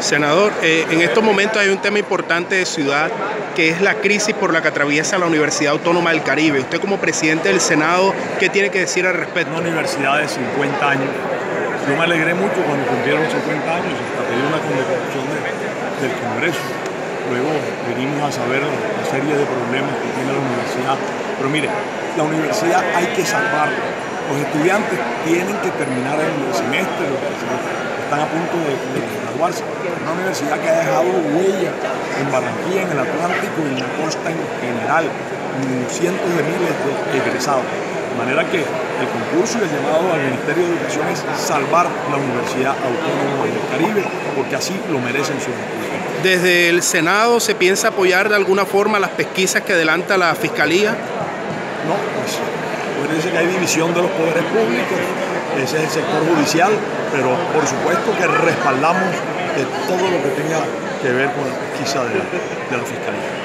Senador, eh, en estos momentos hay un tema importante de ciudad que es la crisis por la que atraviesa la Universidad Autónoma del Caribe. Usted como presidente del Senado, ¿qué tiene que decir al respecto? Una universidad de 50 años. Yo me alegré mucho cuando cumplieron 50 años, hasta pedí una condecoración de- del Congreso. Luego venimos a saber la serie de problemas que tiene la universidad. Pero mire, la universidad hay que salvarla. Los estudiantes tienen que terminar el semestre, están a punto de, de graduarse. Una universidad que ha dejado huella en Barranquilla, en el Atlántico y en la costa en general. Cientos de miles de egresados. De manera que el concurso y el llamado al Ministerio de Educación es salvar la Universidad Autónoma del Caribe, porque así lo merecen sus estudiantes. Desde el Senado se piensa apoyar de alguna forma las pesquisas que adelanta la Fiscalía. No, pues puede ser que hay división de los poderes públicos, ese es el sector judicial, pero por supuesto que respaldamos de todo lo que tenga que ver con la pesquisa de la Fiscalía.